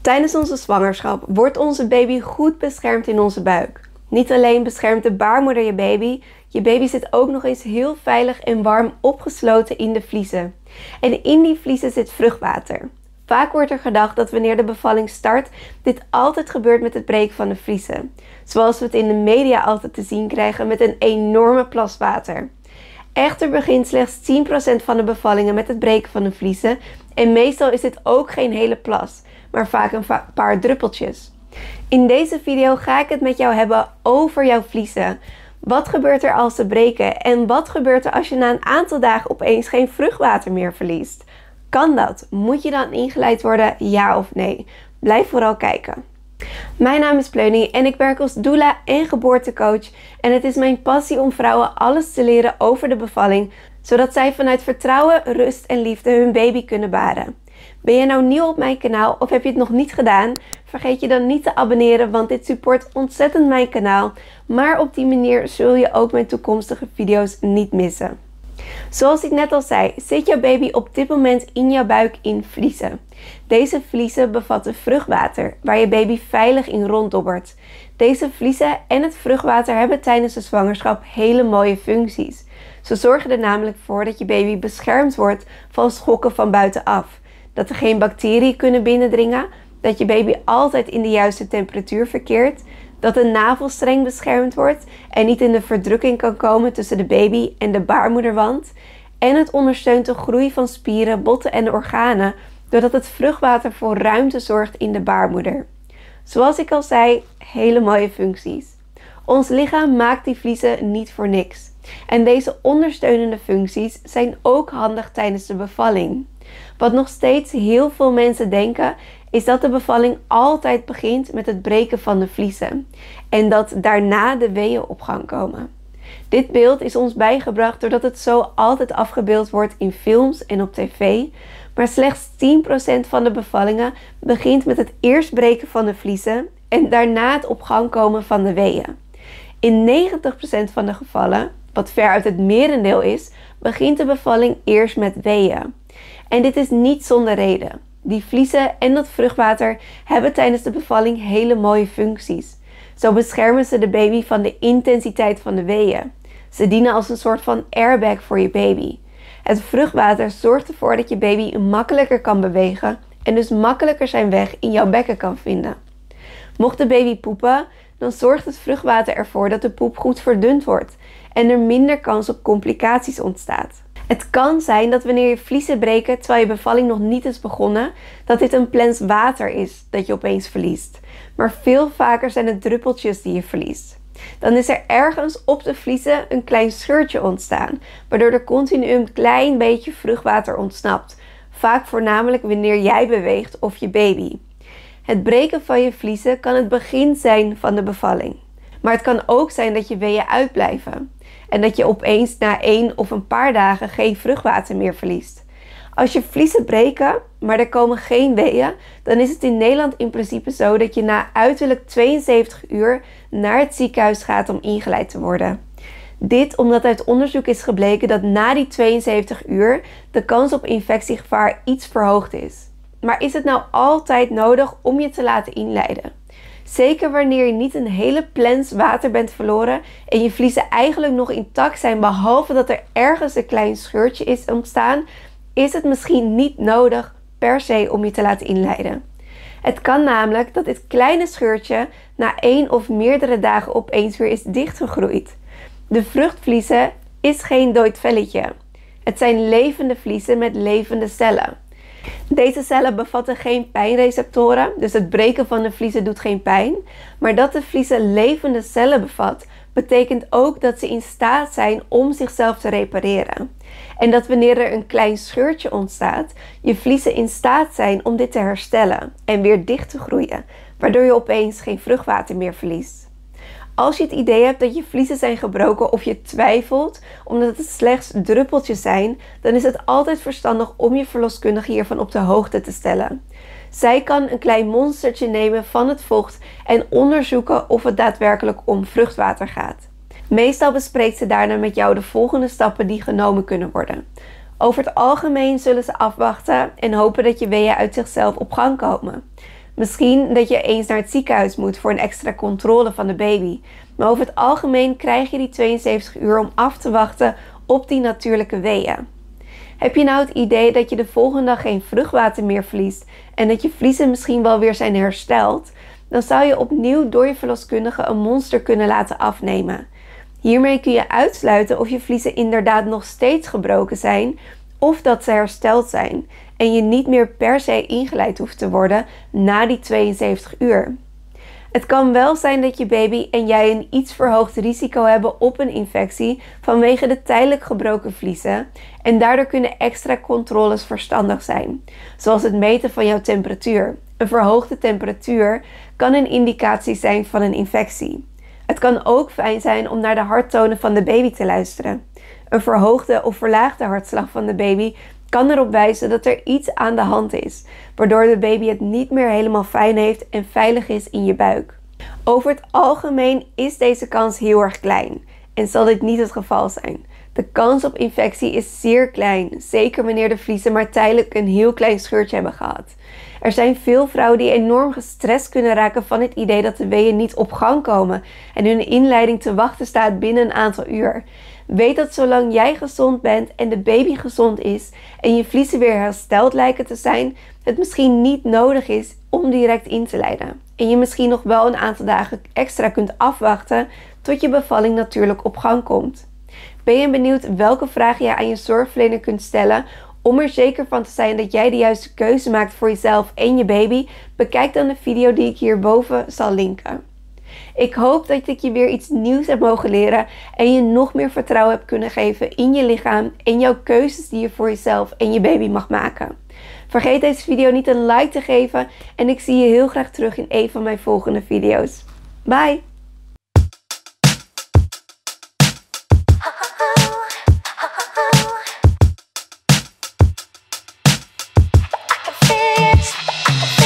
Tijdens onze zwangerschap wordt onze baby goed beschermd in onze buik. Niet alleen beschermt de baarmoeder je baby, je baby zit ook nog eens heel veilig en warm opgesloten in de vliezen. En in die vliezen zit vruchtwater. Vaak wordt er gedacht dat wanneer de bevalling start, dit altijd gebeurt met het breken van de vliezen. Zoals we het in de media altijd te zien krijgen met een enorme plas water. Echter begint slechts 10% van de bevallingen met het breken van de vliezen en meestal is dit ook geen hele plas, maar vaak een paar druppeltjes. In deze video ga ik het met jou hebben over jouw vliezen. Wat gebeurt er als ze breken en wat gebeurt er als je na een aantal dagen opeens geen vruchtwater meer verliest? Kan dat? Moet je dan ingeleid worden? Ja of nee? Blijf vooral kijken. Mijn naam is Pleunie en ik werk als doula en geboortecoach. En het is mijn passie om vrouwen alles te leren over de bevalling, zodat zij vanuit vertrouwen, rust en liefde hun baby kunnen baren. Ben je nou nieuw op mijn kanaal of heb je het nog niet gedaan? Vergeet je dan niet te abonneren, want dit support ontzettend mijn kanaal. Maar op die manier zul je ook mijn toekomstige video's niet missen. Zoals ik net al zei, zit jouw baby op dit moment in jouw buik in vliezen. Deze vliezen bevatten vruchtwater, waar je baby veilig in ronddobbert. Deze vliezen en het vruchtwater hebben tijdens de zwangerschap hele mooie functies. Ze zorgen er namelijk voor dat je baby beschermd wordt van schokken van buitenaf. Dat er geen bacteriën kunnen binnendringen, dat je baby altijd in de juiste temperatuur verkeert, dat de navel streng beschermd wordt en niet in de verdrukking kan komen tussen de baby en de baarmoederwand. En het ondersteunt de groei van spieren, botten en organen, doordat het vruchtwater voor ruimte zorgt in de baarmoeder. Zoals ik al zei, hele mooie functies. Ons lichaam maakt die vliezen niet voor niks. En deze ondersteunende functies zijn ook handig tijdens de bevalling. Wat nog steeds heel veel mensen denken, is dat de bevalling altijd begint met het breken van de vliezen en dat daarna de weeën op gang komen. Dit beeld is ons bijgebracht doordat het zo altijd afgebeeld wordt in films en op tv, maar slechts 10% van de bevallingen begint met het eerst breken van de vliezen en daarna het op gang komen van de weeën. In 90% van de gevallen, wat ver uit het merendeel is, begint de bevalling eerst met weeën. En dit is niet zonder reden. Die vliezen en dat vruchtwater hebben tijdens de bevalling hele mooie functies. Zo beschermen ze de baby van de intensiteit van de weeën. Ze dienen als een soort van airbag voor je baby. Het vruchtwater zorgt ervoor dat je baby makkelijker kan bewegen en dus makkelijker zijn weg in jouw bekken kan vinden. Mocht de baby poepen, dan zorgt het vruchtwater ervoor dat de poep goed verdund wordt en er minder kans op complicaties ontstaat. Het kan zijn dat wanneer je vliezen breken terwijl je bevalling nog niet is begonnen, dat dit een plens water is dat je opeens verliest. Maar veel vaker zijn het druppeltjes die je verliest. Dan is er ergens op de vliezen een klein scheurtje ontstaan, waardoor er continu een klein beetje vruchtwater ontsnapt. Vaak voornamelijk wanneer jij beweegt of je baby. Het breken van je vliezen kan het begin zijn van de bevalling. Maar het kan ook zijn dat je weeën uitblijven en dat je opeens na één of een paar dagen geen vruchtwater meer verliest. Als je vliezen breken, maar er komen geen weeën, dan is het in Nederland in principe zo dat je na uiterlijk 72 uur naar het ziekenhuis gaat om ingeleid te worden. Dit omdat uit onderzoek is gebleken dat na die 72 uur de kans op infectiegevaar iets verhoogd is. Maar is het nou altijd nodig om je te laten inleiden? Zeker wanneer je niet een hele plens water bent verloren en je vliezen eigenlijk nog intact zijn, behalve dat er ergens een klein scheurtje is ontstaan, is het misschien niet nodig per se om je te laten inleiden. Het kan namelijk dat dit kleine scheurtje na één of meerdere dagen opeens weer is dichtgegroeid. De vruchtvliezen is geen dood velletje. Het zijn levende vliezen met levende cellen. Deze cellen bevatten geen pijnreceptoren, dus het breken van de vliezen doet geen pijn. Maar dat de vliezen levende cellen bevat, betekent ook dat ze in staat zijn om zichzelf te repareren. En dat wanneer er een klein scheurtje ontstaat, je vliezen in staat zijn om dit te herstellen en weer dicht te groeien, waardoor je opeens geen vruchtwater meer verliest. Als je het idee hebt dat je vliezen zijn gebroken of je twijfelt omdat het slechts druppeltjes zijn, dan is het altijd verstandig om je verloskundige hiervan op de hoogte te stellen. Zij kan een klein monstertje nemen van het vocht en onderzoeken of het daadwerkelijk om vruchtwater gaat. Meestal bespreekt ze daarna met jou de volgende stappen die genomen kunnen worden. Over het algemeen zullen ze afwachten en hopen dat je weeën uit zichzelf op gang komen. Misschien dat je eens naar het ziekenhuis moet voor een extra controle van de baby. Maar over het algemeen krijg je die 72 uur om af te wachten op die natuurlijke weeën. Heb je nou het idee dat je de volgende dag geen vruchtwater meer verliest en dat je vliezen misschien wel weer zijn hersteld? Dan zou je opnieuw door je verloskundige een monster kunnen laten afnemen. Hiermee kun je uitsluiten of je vliezen inderdaad nog steeds gebroken zijn of dat ze hersteld zijn en je niet meer per se ingeleid hoeft te worden na die 72 uur. Het kan wel zijn dat je baby en jij een iets verhoogd risico hebben op een infectie vanwege de tijdelijk gebroken vliezen en daardoor kunnen extra controles verstandig zijn, zoals het meten van jouw temperatuur. Een verhoogde temperatuur kan een indicatie zijn van een infectie. Het kan ook fijn zijn om naar de harttonen van de baby te luisteren. Een verhoogde of verlaagde hartslag van de baby kan erop wijzen dat er iets aan de hand is, waardoor de baby het niet meer helemaal fijn heeft en veilig is in je buik. Over het algemeen is deze kans heel erg klein en zal dit niet het geval zijn. De kans op infectie is zeer klein, zeker wanneer de vliezen maar tijdelijk een heel klein scheurtje hebben gehad. Er zijn veel vrouwen die enorm gestrest kunnen raken van het idee dat de weeën niet op gang komen en hun inleiding te wachten staat binnen een aantal uur. Weet dat zolang jij gezond bent en de baby gezond is en je vliezen weer hersteld lijken te zijn, het misschien niet nodig is om direct in te leiden. En je misschien nog wel een aantal dagen extra kunt afwachten tot je bevalling natuurlijk op gang komt. Ben je benieuwd welke vragen je aan je zorgverlener kunt stellen om er zeker van te zijn dat jij de juiste keuze maakt voor jezelf en je baby? Bekijk dan de video die ik hierboven zal linken. Ik hoop dat ik je weer iets nieuws heb mogen leren en je nog meer vertrouwen hebt kunnen geven in je lichaam en jouw keuzes die je voor jezelf en je baby mag maken. Vergeet deze video niet een like te geven en ik zie je heel graag terug in een van mijn volgende video's. Bye!